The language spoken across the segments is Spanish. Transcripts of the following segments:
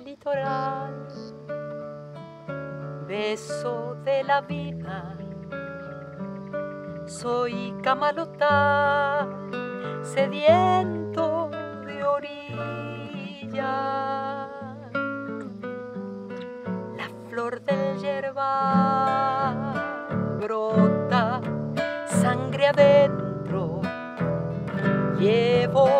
litoral, beso de la vida. Soy camalotá, sediento de orilla. La flor del yerba brota, sangre adentro. Llevo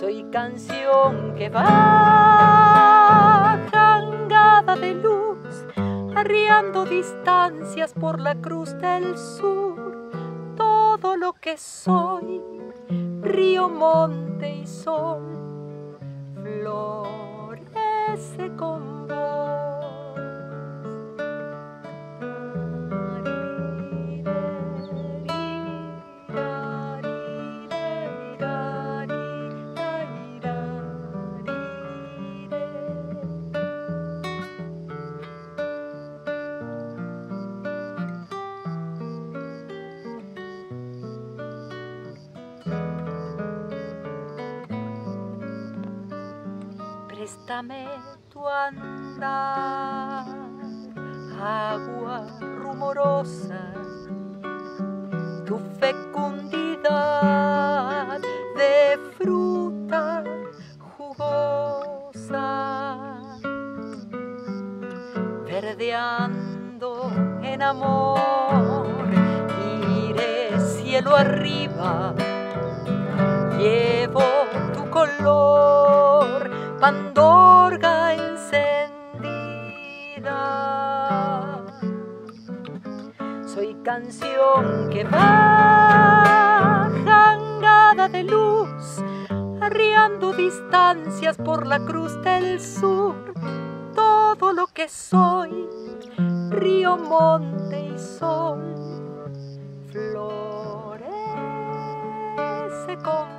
Soy canción que va jangada de luz, arriando distancias por la cruz del sur. Todo lo que soy, río, monte y sol, florece Préstame tu andar, agua rumorosa, tu fecundidad de fruta jugosa, verdeando en amor, iré cielo arriba, llevo tu color pandorga encendida. Soy canción que va jangada de luz, arriando distancias por la cruz del sur. Todo lo que soy, río, monte y sol, florece con